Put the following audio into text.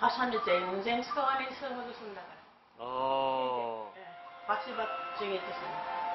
하산이 때 인생 서안에 서어도 쓴다가 어. 박시밭 중에 있었어요.